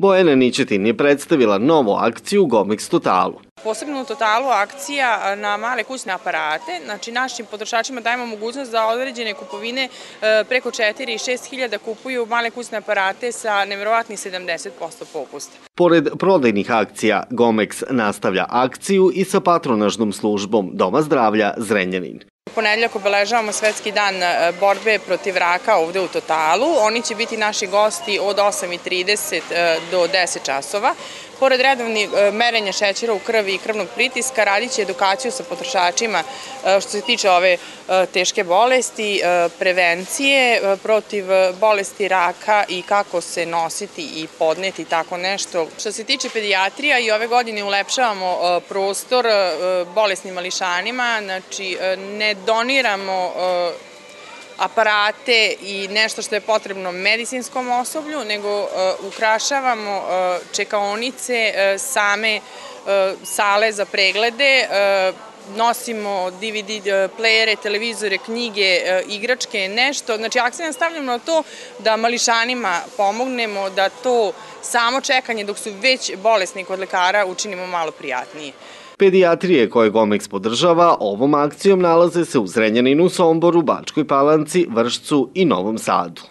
Bojana Nićetin je predstavila novu akciju Gomex Totalu. Posebno u totalu akcija na male kućne aparate, znači našim potrošačima dajemo mogućnost da određene kupovine e, preko 4 i 6 hiljada kupuju male kućne aparate sa nevjerovatnih 70% popusta. Pored prodajnih akcija, Gomex nastavlja akciju i sa patronažnom službom Doma zdravlja Zrenjanin. U ponedeljak obeležavamo Svetski dan e, borbe protiv raka ovde u Totalu. Oni će biti naši gosti od 8.30 e, do 10 časova. Pored redovni e, merenja šećera u krvi i krvnog pritiska, radit će edukaciju sa potrošačima što se tiče ove teške bolesti, prevencije protiv bolesti raka i kako se nositi i podneti tako nešto. Što se tiče pedijatrija i ove godine ulepšavamo prostor bolesnim mališanima, znači ne doniramo e, aparate i nešto što je potrebno medicinskom osoblju, nego e, ukrašavamo e, čekaonice, same sale za preglede, nosimo DVD playere, televizore, knjige, igračke, nešto. Znači, akcijno stavljamo na to da mališanima pomognemo, da to samo čekanje dok su već bolesni kod lekara učinimo malo prijatnije. Pedijatrije koje Gomex podržava ovom akcijom nalaze se u Zrenjaninu, Somboru, Bačkoj Palanci, Vršcu i Novom Sadu.